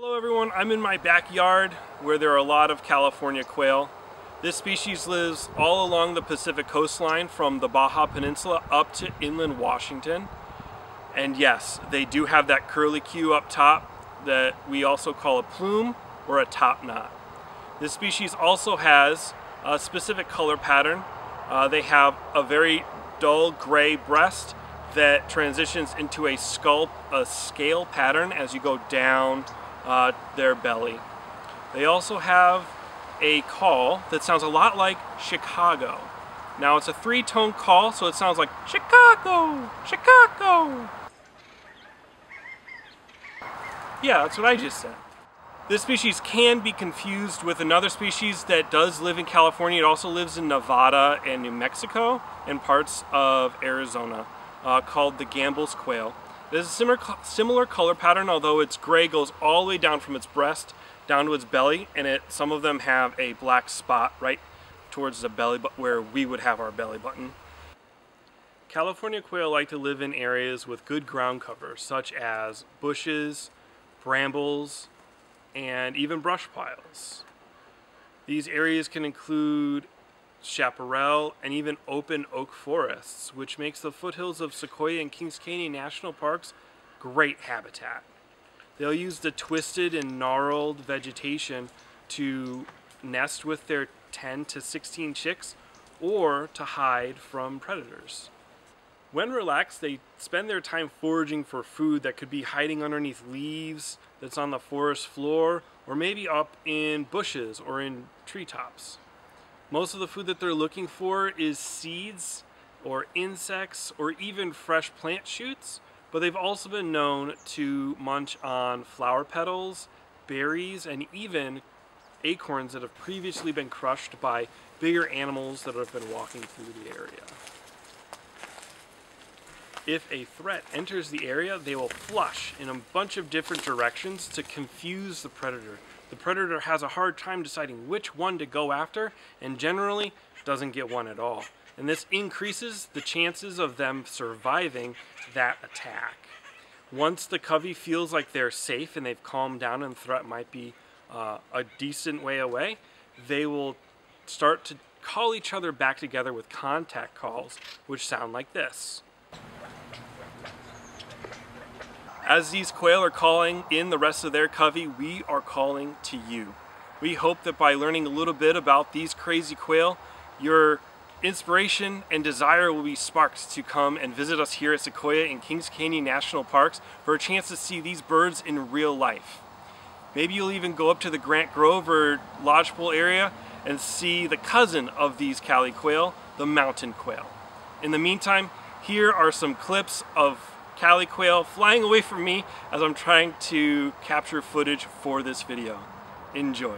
Hello everyone, I'm in my backyard where there are a lot of California quail. This species lives all along the Pacific coastline from the Baja Peninsula up to inland Washington. And yes, they do have that curly Q up top that we also call a plume or a top knot. This species also has a specific color pattern. Uh, they have a very dull gray breast that transitions into a skull, a scale pattern as you go down uh, their belly. They also have a call that sounds a lot like Chicago. Now it's a three-tone call, so it sounds like Chicago, Chicago. Yeah, that's what I just said. This species can be confused with another species that does live in California. It also lives in Nevada and New Mexico and parts of Arizona uh, called the Gambel's quail. Has a similar, similar color pattern, although its gray goes all the way down from its breast down to its belly, and it some of them have a black spot right towards the belly but where we would have our belly button. California quail like to live in areas with good ground cover, such as bushes, brambles, and even brush piles. These areas can include chaparral, and even open oak forests, which makes the foothills of Sequoia and Kings Canyon National Parks great habitat. They'll use the twisted and gnarled vegetation to nest with their 10 to 16 chicks or to hide from predators. When relaxed, they spend their time foraging for food that could be hiding underneath leaves that's on the forest floor or maybe up in bushes or in treetops. Most of the food that they're looking for is seeds or insects or even fresh plant shoots, but they've also been known to munch on flower petals, berries, and even acorns that have previously been crushed by bigger animals that have been walking through the area. If a threat enters the area, they will flush in a bunch of different directions to confuse the predator the predator has a hard time deciding which one to go after and generally doesn't get one at all. And this increases the chances of them surviving that attack. Once the covey feels like they're safe and they've calmed down and the threat might be uh, a decent way away, they will start to call each other back together with contact calls, which sound like this. As these quail are calling in the rest of their covey, we are calling to you. We hope that by learning a little bit about these crazy quail, your inspiration and desire will be sparked to come and visit us here at Sequoia and Kings Canyon National Parks for a chance to see these birds in real life. Maybe you'll even go up to the Grant Grove or Lodgepole area and see the cousin of these Cali quail, the mountain quail. In the meantime, here are some clips of Cali quail flying away from me as I'm trying to capture footage for this video. Enjoy.